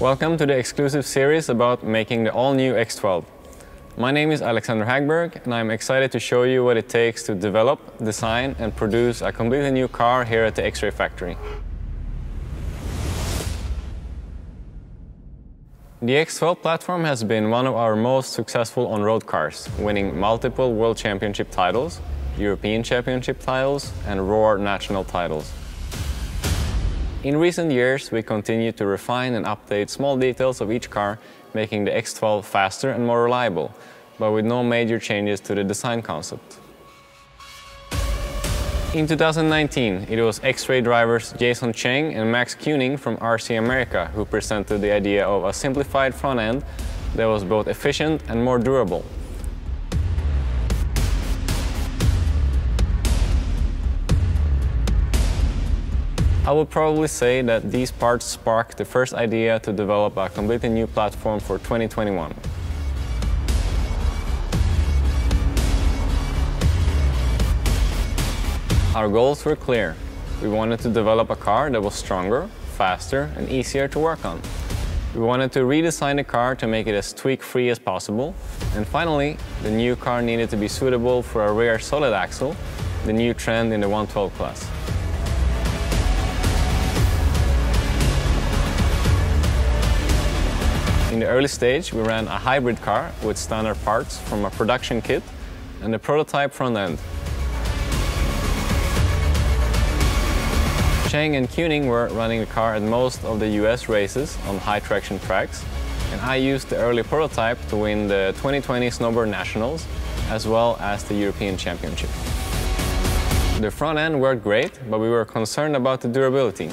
Welcome to the exclusive series about making the all-new X12. My name is Alexander Hagberg and I'm excited to show you what it takes to develop, design and produce a completely new car here at the XRAY factory. The X12 platform has been one of our most successful on-road cars, winning multiple World Championship titles, European Championship titles and ROAR national titles. In recent years, we continue to refine and update small details of each car, making the X12 faster and more reliable, but with no major changes to the design concept. In 2019, it was XRAY drivers Jason Cheng and Max Kuning from RC America who presented the idea of a simplified front end that was both efficient and more durable. I would probably say that these parts sparked the first idea to develop a completely new platform for 2021. Our goals were clear. We wanted to develop a car that was stronger, faster and easier to work on. We wanted to redesign the car to make it as tweak-free as possible. And finally, the new car needed to be suitable for a rear solid axle, the new trend in the 112 class. In the early stage, we ran a hybrid car with standard parts from a production kit and a prototype front end. Cheng and Kuning were running the car at most of the US races on high traction tracks, and I used the early prototype to win the 2020 Snowbirds Nationals as well as the European Championship. The front end worked great, but we were concerned about the durability.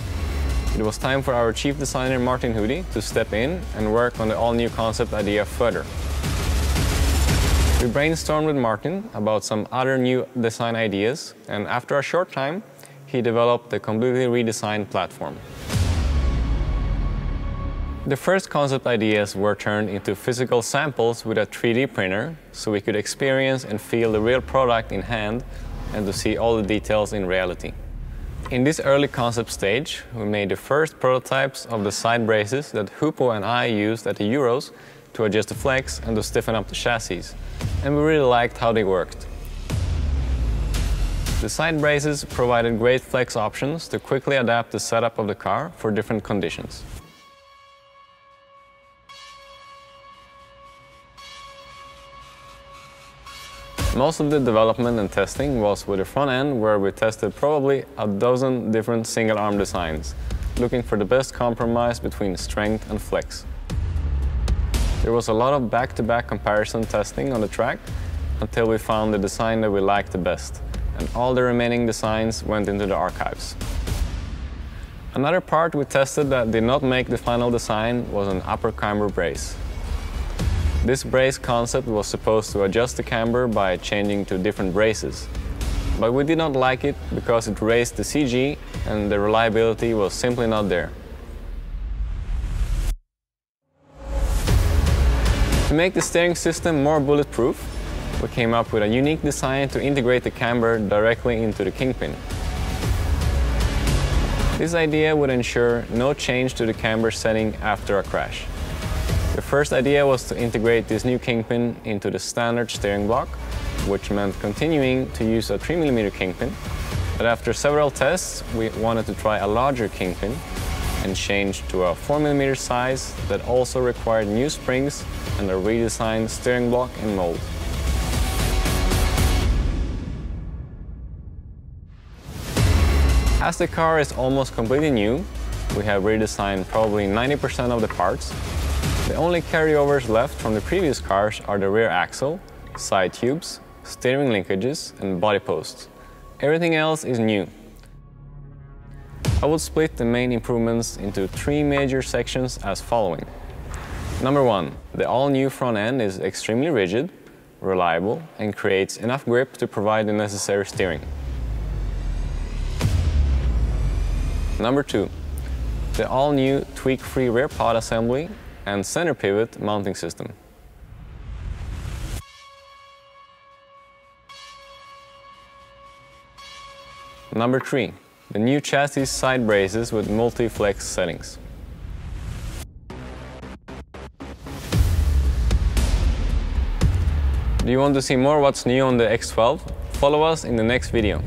It was time for our chief designer Martin Hudy to step in and work on the all-new concept idea further. We brainstormed with Martin about some other new design ideas, and after a short time, he developed a completely redesigned platform. The first concept ideas were turned into physical samples with a 3D printer so we could experience and feel the real product in hand and to see all the details in reality. In this early concept stage, we made the first prototypes of the side braces that Hupo and I used at the Euros to adjust the flex and to stiffen up the chassis, and we really liked how they worked. The side braces provided great flex options to quickly adapt the setup of the car for different conditions. Most of the development and testing was with the front end where we tested probably a dozen different single arm designs, looking for the best compromise between strength and flex. There was a lot of back-to-back -back comparison testing on the track until we found the design that we liked the best and all the remaining designs went into the archives. Another part we tested that did not make the final design was an upper camber brace. This brace concept was supposed to adjust the camber by changing to different braces. But we did not like it because it raised the CG and the reliability was simply not there. To make the steering system more bulletproof, we came up with a unique design to integrate the camber directly into the kingpin. This idea would ensure no change to the camber setting after a crash. The first idea was to integrate this new kingpin into the standard steering block, which meant continuing to use a 3mm kingpin. But after several tests, we wanted to try a larger kingpin and change to a 4mm size that also required new springs and a redesigned steering block and mold. As the car is almost completely new, we have redesigned probably 90% of the parts. The only carryovers left from the previous cars are the rear axle, side tubes, steering linkages and body posts. Everything else is new. I will split the main improvements into three major sections as following. Number one, the all-new front end is extremely rigid, reliable and creates enough grip to provide the necessary steering. Number two, the all-new tweak-free rear pod assembly and center pivot mounting system. Number 3. The new chassis side braces with multi-flex settings. Do you want to see more what's new on the X12? Follow us in the next video.